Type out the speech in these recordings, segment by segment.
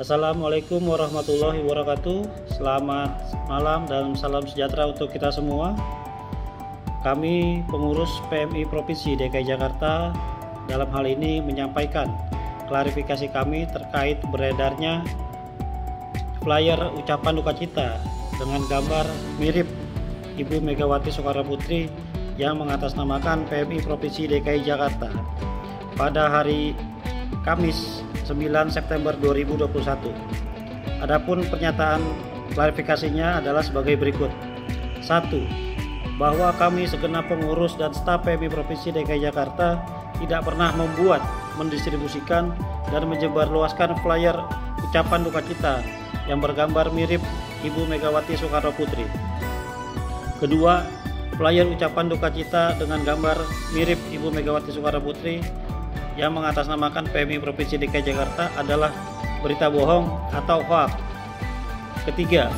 Assalamualaikum warahmatullahi wabarakatuh. Selamat malam dan salam sejahtera untuk kita semua. Kami pengurus PMI Provinsi DKI Jakarta dalam hal ini menyampaikan klarifikasi kami terkait beredarnya flyer ucapan duka cita dengan gambar mirip Ibu Megawati Soekarno Putri yang mengatasnamakan PMI Provinsi DKI Jakarta pada hari Kamis 9 September 2021. Adapun pernyataan klarifikasinya adalah sebagai berikut. 1. Bahwa kami segenap pengurus dan staf PMI Provinsi DKI Jakarta tidak pernah membuat, mendistribusikan, dan menyebarluaskan flyer ucapan duka cita yang bergambar mirip Ibu Megawati Soekarno Putri. Kedua, flyer ucapan duka cita dengan gambar mirip Ibu Megawati Soekarno Putri yang mengatasnamakan PMI Provinsi DKI Jakarta adalah berita bohong atau hoax. Ketiga,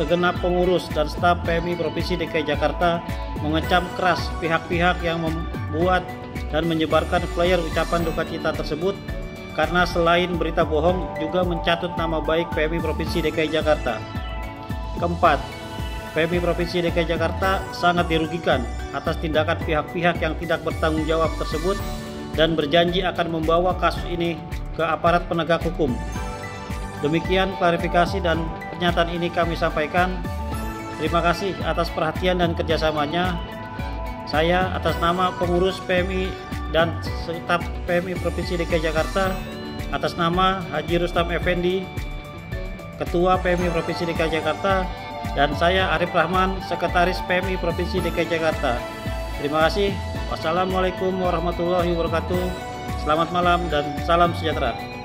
segenap pengurus dan staf PMI Provinsi DKI Jakarta mengecam keras pihak-pihak yang membuat dan menyebarkan flyer ucapan duka cita tersebut karena selain berita bohong juga mencatut nama baik PMI Provinsi DKI Jakarta. Keempat, PMI Provinsi DKI Jakarta sangat dirugikan atas tindakan pihak-pihak yang tidak bertanggung jawab tersebut dan berjanji akan membawa kasus ini ke aparat penegak hukum. Demikian klarifikasi dan pernyataan ini kami sampaikan. Terima kasih atas perhatian dan kerjasamanya. Saya atas nama pengurus PMI dan staf PMI Provinsi DKI Jakarta, atas nama Haji Rustam Effendi, Ketua PMI Provinsi DKI Jakarta, dan saya Arif Rahman, Sekretaris PMI Provinsi DKI Jakarta. Terima kasih. Wassalamualaikum warahmatullahi wabarakatuh. Selamat malam dan salam sejahtera.